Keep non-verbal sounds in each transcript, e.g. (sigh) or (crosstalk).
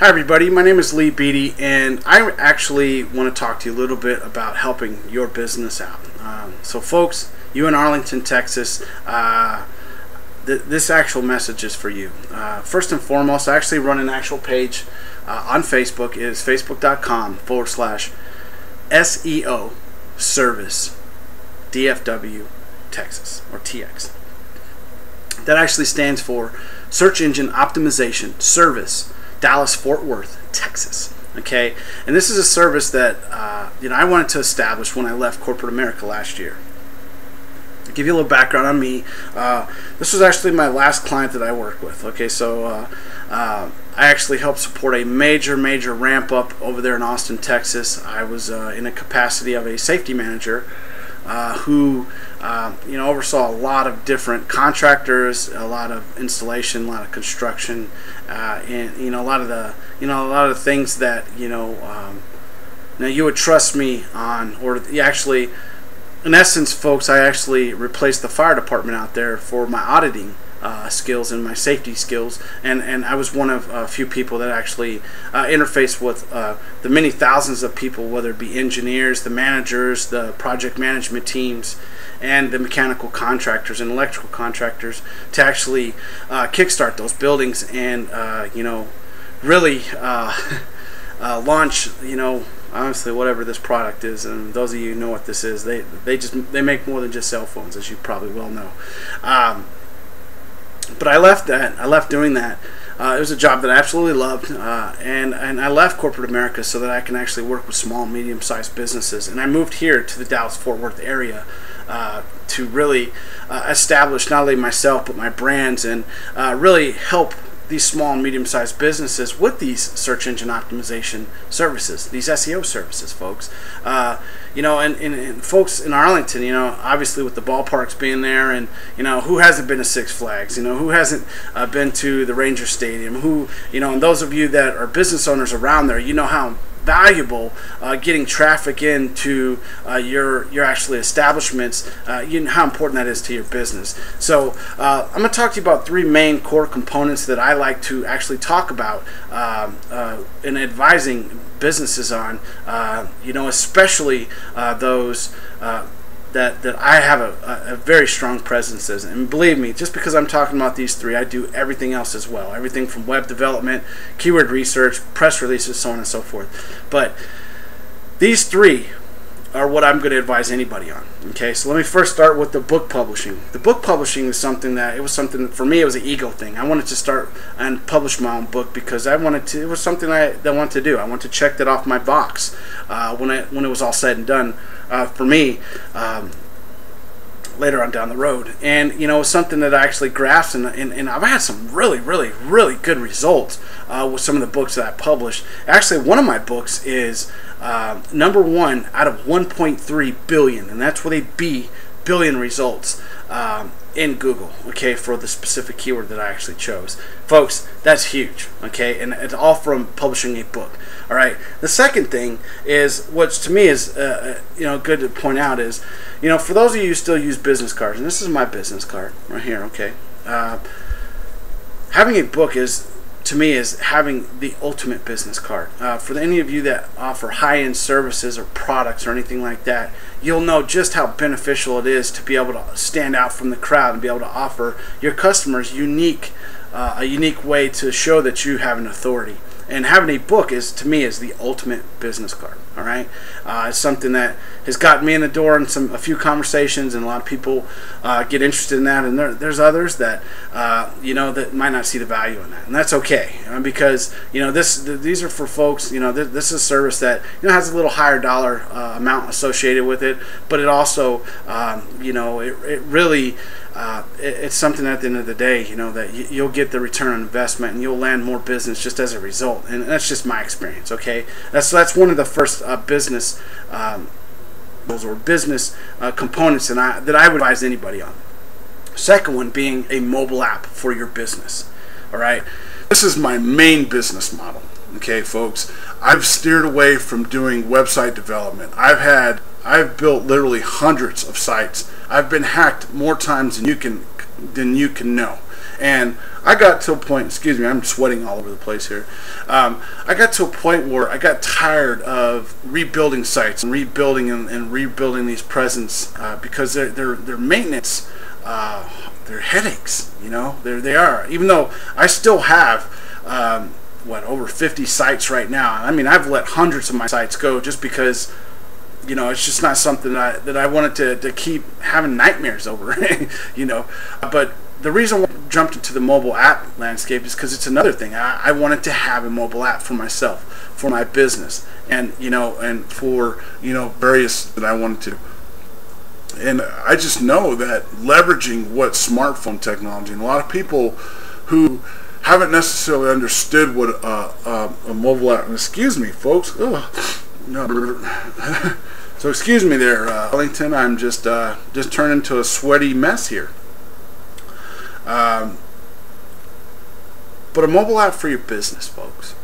Hi, everybody. My name is Lee Beattie, and I actually want to talk to you a little bit about helping your business out. Um, so, folks, you in Arlington, Texas, uh, th- this actual message is for you. Uh, first and foremost, I actually run an actual page uh, on Facebook. It is facebook.com forward slash SEO service DFW Texas or TX. That actually stands for Search Engine Optimization Service Dallas Fort Worth, Texas. Okay, and this is a service that uh, you know I wanted to establish when I left corporate America last year. Give you a little background on me. Uh, this was actually my last client that I worked with. Okay, so uh, uh I actually helped support a major, major ramp up over there in Austin, Texas. I was uh, in a capacity of a safety manager uh, who uh, you know oversaw a lot of different contractors, a lot of installation, a lot of construction, uh, and you know a lot of the you know a lot of things that you know um, now you would trust me on, or actually, in essence, folks, I actually replaced the fire department out there for my auditing uh, skills and my safety skills. And, and I was one of a few people that actually uh, interfaced with uh, the many thousands of people, whether it be engineers, the managers, the project management teams, and the mechanical contractors and electrical contractors to actually uh, kickstart those buildings and, uh, you know, really uh, (laughs) launch, you know, honestly whatever this product is and those of you who know what this is they they just they make more than just cell phones as you probably well know um, but I left that. I left doing that. Uh, it was a job that I absolutely loved, uh, and and I left corporate America so that I can actually work with small, medium-sized businesses. And I moved here to the Dallas-Fort Worth area uh, to really uh, establish not only myself but my brands and uh, really help these small and medium-sized businesses with these search engine optimization services, these SEO services, folks. Uh, you know, and, and, and, folks in Arlington, you know, obviously with the ballparks being there, and you know, who hasn't been to Six Flags? You know, who hasn't uh, been to the Ranger Stadium? Who, you know, and those of you that are business owners around there, you know how valuable uh, getting traffic into uh, your your actually establishments. Uh, you know how important that is to your business. So uh, I'm going to talk to you about three main core components that I like to actually talk about um, uh, in advising businesses on. Uh, you know, especially those that, that I have a, a, very strong presence in. And believe me, just because I'm talking about these three, I do everything else as well. Everything from web development, keyword research, press releases, so on and so forth. But these three are what I'm going to advise anybody on. Okay, so let me first start with the book publishing. The book publishing is something that it was something for me. It was an ego thing. I wanted to start and publish my own book because I wanted to. It was something I that I wanted to do. I wanted to check that off my box uh, when I when it was all said and done. Uh, for me. Um, later on down the road. And you know, something that I actually grasped, and, and, and I've had some really, really, really good results uh, with some of the books that I published. Actually, one of my books is uh, number one out of 1.3 billion, and that's with a B billion results um, in Google, okay, for the specific keyword that I actually chose. Folks, that's huge, okay, and it's all from publishing a book. All right. The second thing is, which to me is, uh, uh, you know, good to point out is, you know, for those of you who still use business cards, and this is my business card right here, okay, uh, having a book is to me is having the ultimate business card. Uh, for any of you that offer high-end services or products or anything like that, you'll know just how beneficial it is to be able to stand out from the crowd and be able to offer your customers unique, uh, a unique way to show that you have an authority and having a book is to me is the ultimate business card all right? Uh, it's something that has gotten me in the door in some a few conversations and a lot of people uh, get interested in that. And there, there's others that uh, you know that might not see the value in that. And that's okay because you know this th these are for folks you know th this is a service that you know has a little higher dollar uh, amount associated with it but it also um, you know it, it really uh, it, it's something at the end of the day, you know, that you, will get the return on investment and you'll land more business just as a result. And that's just my experience. Okay, that's that's one of the first uh, business um, or business uh, components that I that I would advise anybody on. Second one being a mobile app for your business. All right, this is my main business model. Okay, folks, I've steered away from doing website development. I've had I've built literally hundreds of sites. I've been hacked more times than you can than you can know. And I got to a point, excuse me, I'm sweating all over the place here. Um, I got to a point where I got tired of rebuilding sites and rebuilding and, and rebuilding these presents uh, because their their their maintenance, uh, they're headaches. You know, they they are. Even though I still have. Um, what over 50 sites right now. I mean, I've let hundreds of my sites go just because you know, it's just not something that I, that I wanted to, to keep having nightmares over, (laughs) you know. But the reason why I jumped into the mobile app landscape is because it's another thing. I, I wanted to have a mobile app for myself, for my business, and you know, and for you know various that I wanted to. And I just know that leveraging what smartphone technology, and a lot of people who haven't necessarily understood what uh, uh, a mobile app. Excuse me, folks. Ugh. No. (laughs) (laughs) So excuse me there, uh, Arlington. I'm just uh, just turned into a sweaty mess here. Um, but a mobile app for your business, folks.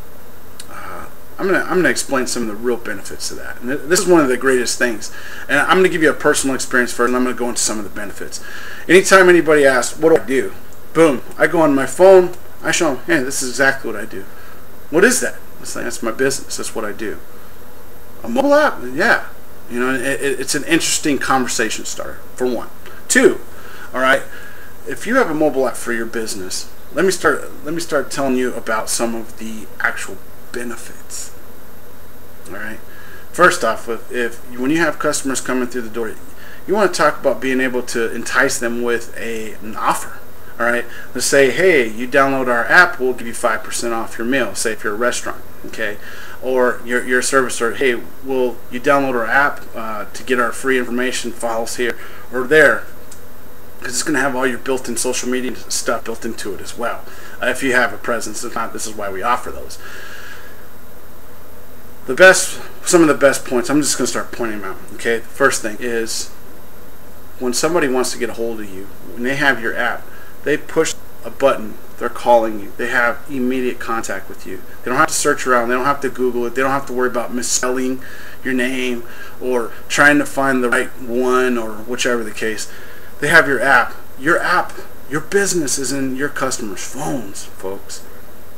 Uh, I'm gonna I'm gonna explain some of the real benefits of that. And this is one of the greatest things. And I'm gonna give you a personal experience first, and I'm gonna go into some of the benefits. Anytime anybody asks, "What do I do?" Boom! I go on my phone. I show them, "Hey, this is exactly what I do." What is that? That's my business. That's what I do. A mobile app, yeah. You know, it, it's an interesting conversation starter, for one. Two, all right, if you have a mobile app for your business, let me start let me start telling you about some of the actual benefits. All right. First off, if, if when you have customers coming through the door, you want to talk about being able to entice them with a an offer. All right. Let's say, hey, you download our app, we'll give you five percent off your meal. Say if you're a restaurant, okay or your, your service or hey will you download our app uh, to get our free information files here or there because it's going to have all your built-in social media stuff built into it as well uh, if you have a presence if not this is why we offer those the best some of the best points i'm just going to start pointing them out okay the first thing is when somebody wants to get a hold of you when they have your app they push a button they're calling you. They have immediate contact with you. They don't have to search around. They don't have to Google it. They don't have to worry about misspelling your name or trying to find the right one or whichever the case. They have your app. Your app, your business is in your customers' phones, folks.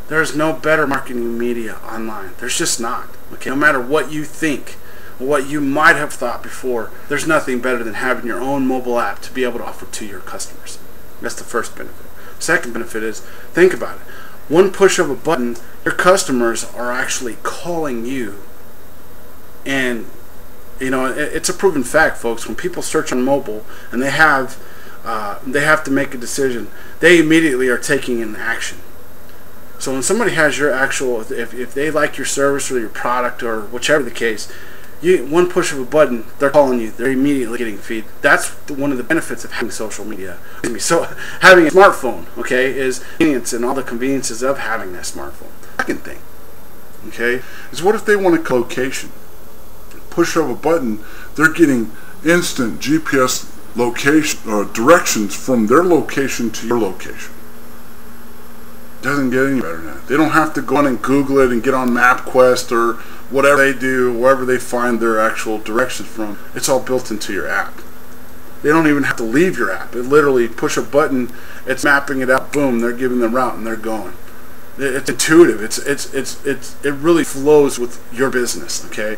There's no better marketing media online. There's just not. Okay, no matter what you think, what you might have thought before, there's nothing better than having your own mobile app to be able to offer to your customers. That's the first benefit. Second benefit is think about it. One push of a button, your customers are actually calling you. And you know, it's a proven fact, folks. When people search on mobile and they have uh, they have to make a decision, they immediately are taking an action. So when somebody has your actual, if, if they like your service or your product or whichever the case, you one push of a button, they're calling you. They're immediately getting feed. That's one of the benefits of having social media. So (laughs) having a smartphone, okay, is convenience and all the conveniences of having that smartphone. Second thing, okay, is what if they want a location? Push of a button, they're getting instant GPS location or directions from their location to your location. Doesn't get any better than that. They don't have to go on and Google it and get on MapQuest or whatever they do, wherever they find their actual directions from, it's all built into your app. They don't even have to leave your app. It literally push a button, it's mapping it out. Boom, they're giving the route and they're going. It's intuitive. It's it's it's it's it really flows with your business. Okay.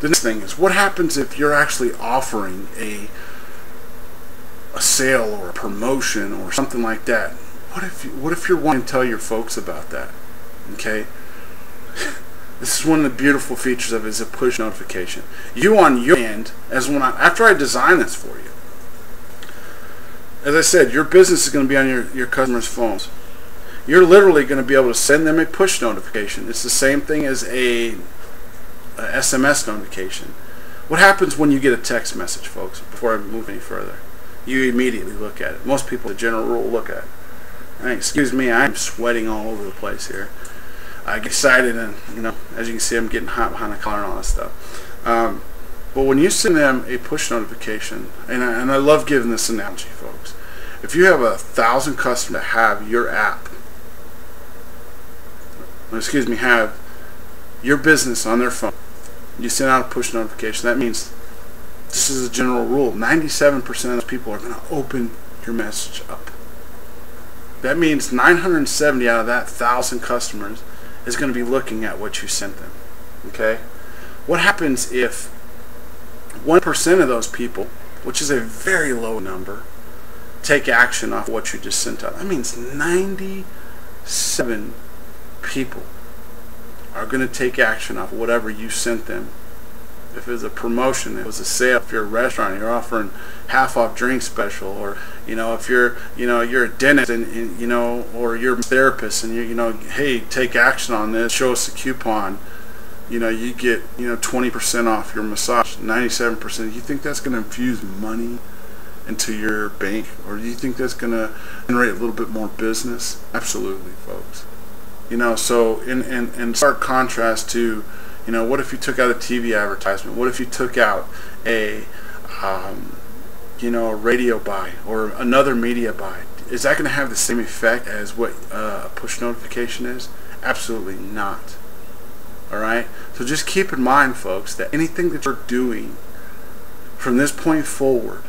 The next thing is, what happens if you're actually offering a a sale or a promotion or something like that? What if you, what if you're wanting to tell your folks about that? Okay. This is one of the beautiful features of it is a push notification. You on your end, as when I, after I design this for you, as I said, your business is going to be on your, your customers' phones. You're literally going to be able to send them a push notification. It's the same thing as a, a SMS notification. What happens when you get a text message, folks, before I move any further? You immediately look at it. Most people, the general rule, look at it. excuse me, I'm sweating all over the place here. I get excited, and you know, as you can see, I'm getting hot behind the collar and all that stuff. Um, but when you send them a push notification, and I, and I love giving this analogy, folks. If you have a thousand customers that have your app, excuse me, have your business on their phone, you send out a push notification. That means this is a general rule: 97% of those people are going to open your message up. That means 970 out of that 1,000 customers is going to be looking at what you sent them. Okay? What happens if 1% of those people, which is a very low number, take action off what you just sent out? That means 97 people are going to take action off whatever you sent them if it was a promotion, it was a sale. If you're a restaurant, you're offering half off drink special, or you know, if you're you know you're a dentist and, and you know, or you're a therapist and you you know, hey, take action on this. Show us a coupon. You know, you get you know 20% off your massage, 97%. You think that's going to infuse money into your bank, or do you think that's going to generate a little bit more business? Absolutely, folks. You know, so in in in stark contrast to you know, what if you took out a TV advertisement? What if you took out a, um, you know, a radio buy or another media buy? Is that going to have the same effect as what uh, a push notification is? Absolutely not. All right. So just keep in mind, folks, that anything that you're doing from this point forward,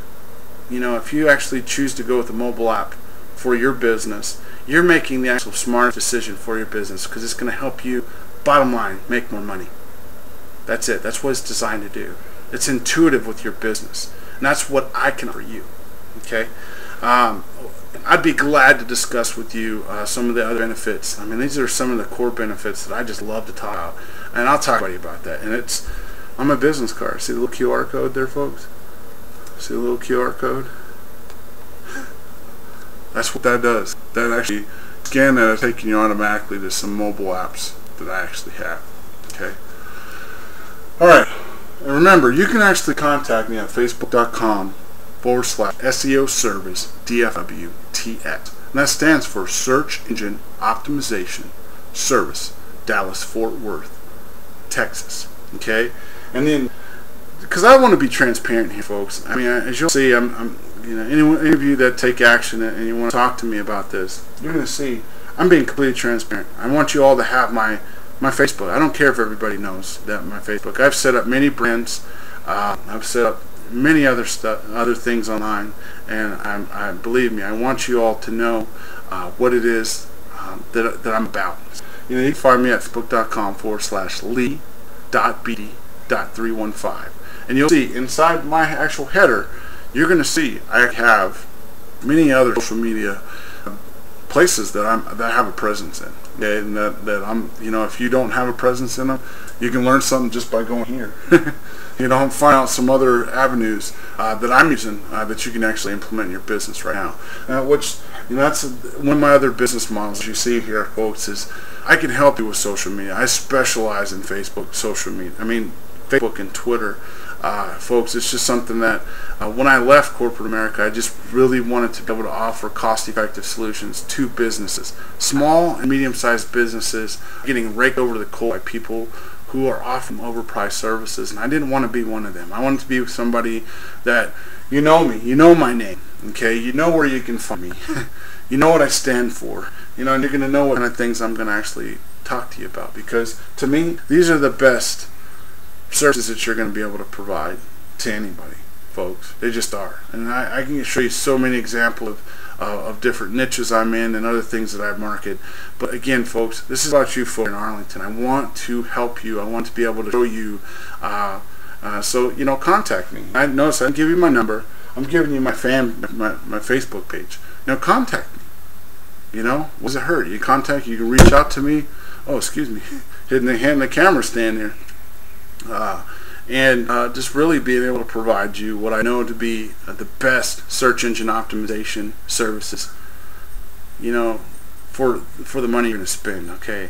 you know, if you actually choose to go with a mobile app for your business, you're making the actual smartest decision for your business because it's going to help you, bottom line, make more money. That's it. That's what it's designed to do. It's intuitive with your business. And that's what I can offer you. Okay? Um, I'd be glad to discuss with you uh, some of the other benefits. I mean, these are some of the core benefits that I just love to talk about. And I'll talk to you about that. And it's on my business card. See the little QR code there, folks? See the little QR code? That's what that does. That actually scan that taking you automatically to some mobile apps that I actually have. Okay? Alright, and remember, you can actually contact me at facebook.com forward slash SEO service DFWTX. And that stands for Search Engine Optimization Service, Dallas Fort Worth, Texas. Okay? And then, because I want to be transparent here, folks. I mean, as you'll see, I'm, I'm you know, any, any of you that take action and you want to talk to me about this, you're going to see I'm being completely transparent. I want you all to have my my Facebook. I don't care if everybody knows that my Facebook. I've set up many brands. Uh, I've set up many other stuff, other things online, and I'm, I believe me, I want you all to know uh, what it is um, that, that I'm about. You know, you can find me at facebook.com forward slash lee dot bd dot 315 and you'll see inside my actual header you're going to see I have many other social media places that I'm that I have a presence in. And that, that I'm you know if you don't have a presence in them, you can learn something just by going here. (laughs) you know, find out some other avenues uh, that I'm using uh, that you can actually implement in your business right now. Uh, which you know that's one of my other business models you see here, folks. Is I can help you with social media. I specialize in Facebook social media. I mean Facebook and Twitter uh, folks, it's just something that uh, when I left corporate America, I just really wanted to be able to offer cost-effective solutions to businesses, small and medium-sized businesses, getting raked over the coal by people who are offering overpriced services, and I didn't want to be one of them. I wanted to be somebody that you know me, you know my name, okay, you know where you can find me, (laughs) you know what I stand for, you know, and you're going to know what kind of things I'm going to actually talk to you about because to me, these are the best services that you're going to be able to provide to anybody, folks. They just are. And I, I can show you so many examples of, uh, of different niches I'm in and other things that I market. But again, folks, this is about you folks in Arlington. I want to help you. I want to be able to show you. Uh, uh, so, you know, contact me. I notice I give you my number. I'm giving you my fan, my, my Facebook page. Now, contact me. You know, what does it hurt? You contact, you can reach out to me. Oh, excuse me. (laughs) Hitting the hand the camera stand here uh, and uh, just really being able to provide you what I know to be uh, the best search engine optimization services. You know, for for the money you're going to spend. Okay,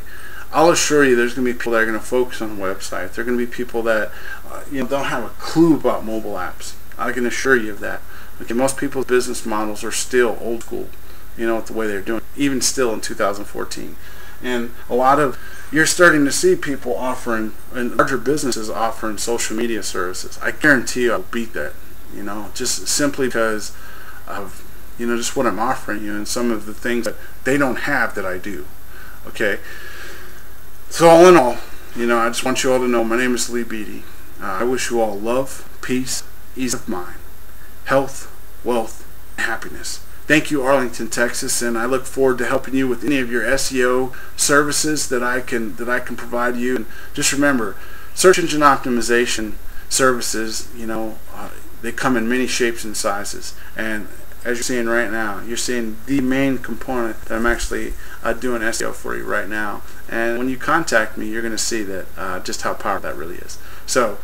I'll assure you, there's going to be people that are going to focus on websites. website. There are going to be people that uh, you know don't have a clue about mobile apps. I can assure you of that. Okay, most people's business models are still old school. You know, the way they're doing, even still in 2014 and a lot of you're starting to see people offering and larger businesses offering social media services. I guarantee you I'll beat that. You know, just simply because of you know just what I'm offering you and some of the things that they don't have that I do. Okay. So all in all, you know, I just want you all to know my name is Lee Beattie. Uh, I wish you all love, peace, ease of mind, health, wealth, happiness. Thank you, Arlington, Texas, and I look forward to helping you with any of your SEO services that I can that I can provide you. And just remember, search engine optimization services, you know, uh, they come in many shapes and sizes, and as you're seeing right now, you're seeing the main component that I'm actually uh, doing SEO for you right now. And when you contact me, you're going to see that uh, just how powerful that really is. So,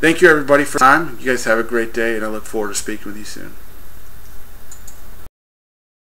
thank you everybody for time. You guys have a great day, and I look forward to speaking with you soon.